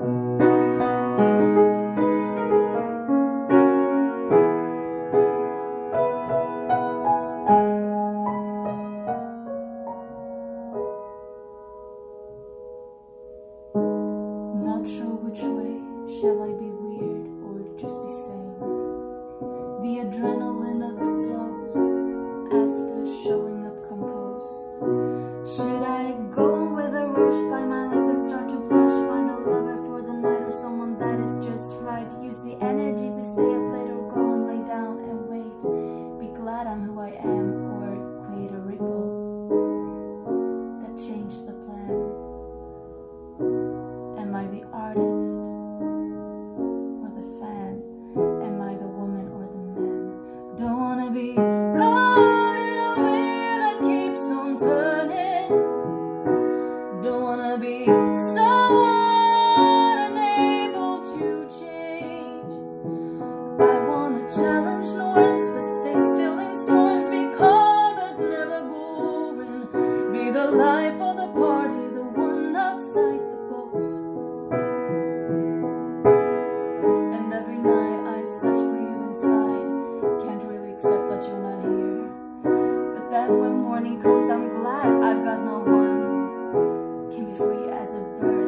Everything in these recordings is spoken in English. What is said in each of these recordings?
Not sure which way shall I be weird or just be sane. The adrenaline of the flow I the artist or the fan? Am I the woman or the man? Don't wanna be. every night I search for you inside. Can't really accept that you're not here. But then when morning comes I'm glad I've got no one. Can be free as a bird.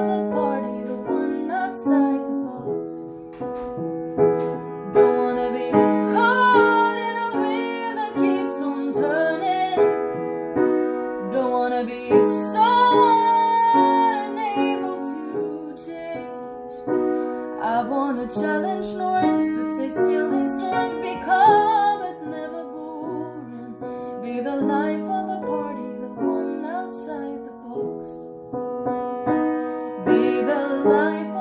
challenge norms, but stay still in storms, be calm but never boring. Be the life of the party, the one outside the box. Be the life